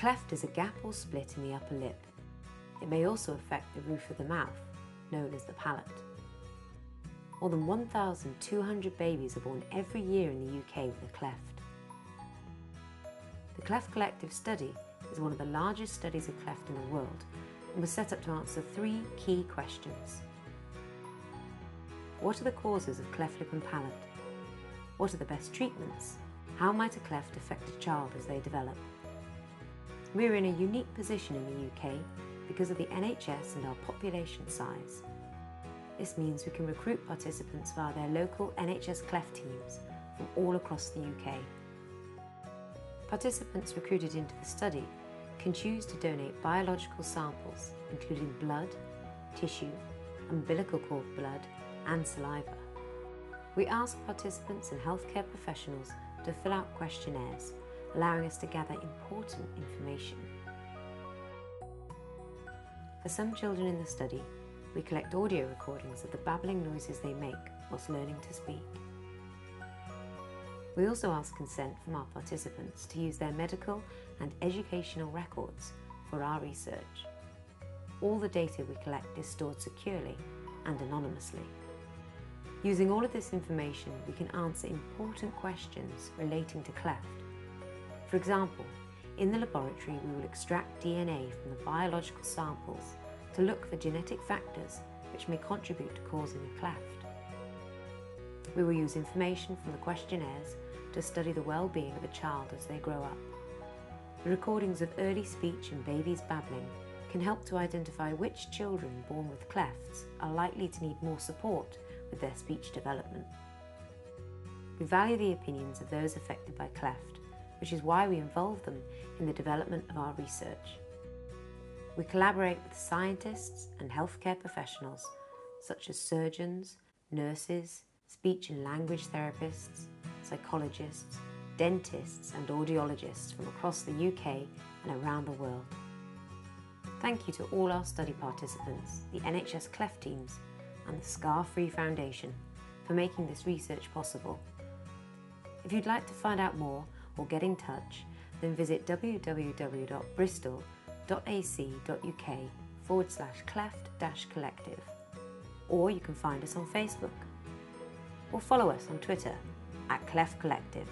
cleft is a gap or split in the upper lip. It may also affect the roof of the mouth, known as the palate. More than 1,200 babies are born every year in the UK with a cleft. The Cleft Collective study is one of the largest studies of cleft in the world and was set up to answer three key questions. What are the causes of cleft lip and palate? What are the best treatments? How might a cleft affect a child as they develop? We are in a unique position in the UK because of the NHS and our population size. This means we can recruit participants via their local NHS cleft teams from all across the UK. Participants recruited into the study can choose to donate biological samples, including blood, tissue, umbilical cord blood, and saliva. We ask participants and healthcare professionals to fill out questionnaires, allowing us to gather important information. For some children in the study, we collect audio recordings of the babbling noises they make whilst learning to speak. We also ask consent from our participants to use their medical and educational records for our research. All the data we collect is stored securely and anonymously. Using all of this information, we can answer important questions relating to cleft. For example, in the laboratory we will extract DNA from the biological samples to look for genetic factors which may contribute to causing a cleft. We will use information from the questionnaires to study the well-being of a child as they grow up. The recordings of early speech and babies babbling can help to identify which children born with clefts are likely to need more support with their speech development. We value the opinions of those affected by cleft, which is why we involve them in the development of our research. We collaborate with scientists and healthcare professionals such as surgeons, nurses, speech and language therapists, psychologists, dentists and audiologists from across the UK and around the world. Thank you to all our study participants, the NHS Cleft teams and the Scar Free Foundation for making this research possible. If you'd like to find out more or get in touch, then visit www.bristol.ac.uk forward slash cleft dash collective. Or you can find us on Facebook. Or follow us on Twitter at Cleft Collective.